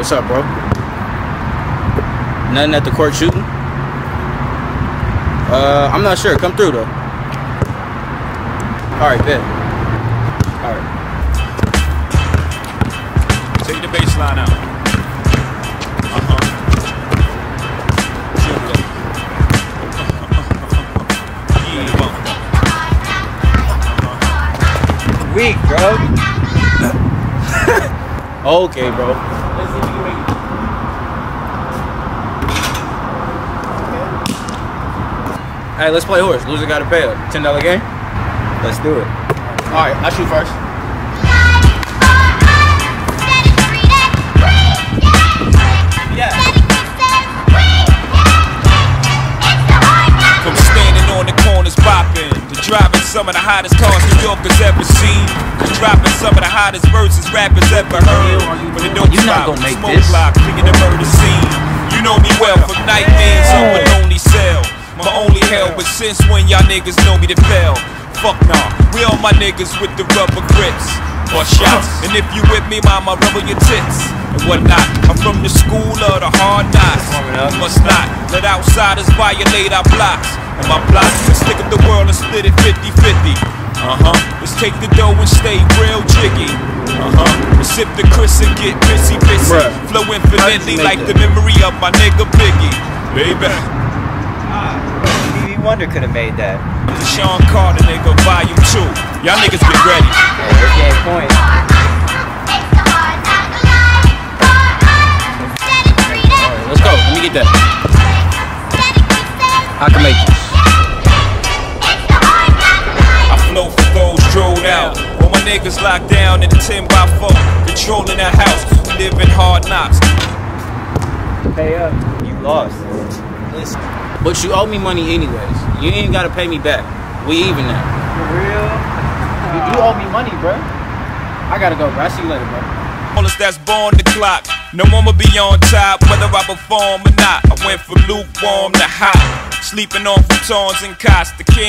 What's up, bro? Nothing at the court shooting? Uh, I'm not sure. Come through though. All right, bet. All right. Take the baseline out. Uh-huh. Sugar. Yeah, bump. Weak, bro. okay, bro. Hey, let's play horse. Loser got to pay. Ten dollar game. Let's do it. All right, I shoot first. Driving some of the hottest cars New York has ever seen. Dropping some of the hottest verses rappers ever heard. But it don't You're not stop. gonna make Smoke this. block, cleaning the murder scene. You know me well from nightmares on my only cell. My only hell, but since when y'all niggas know me to fail? Fuck nah, we all my niggas with the rubber grips. Or shots, and if you with me, mama, rubber your tits and whatnot. I'm from the school of the hard knocks. Must not let outsiders violate our blocks. And my blocks can stick up the world and split it 50 50. Uh huh. Let's take the dough and stay real jiggy. Uh huh. Let's sip the Cris and get pissy pissy. Bruh. Flow infinitely like that? the memory of my nigga Biggie. Baby. Stevie Wonder could have made that. The Shawn Carter nigga, volume 2. Y'all niggas get ready. Hey, there's game point. Let's go. Let me get that. I can make niggas locked down in the 10 by 4 controlling the house, living hard knocks. Pay up. You lost. Listen. But you owe me money anyways. You ain't gotta pay me back. We even now. For real? You, you owe me money, bro. I gotta go, bro. I see you later, bro. All us that's born the clock. No one will be on top, whether I perform or not. I went from lukewarm to hot, sleeping on futons and cots. The king.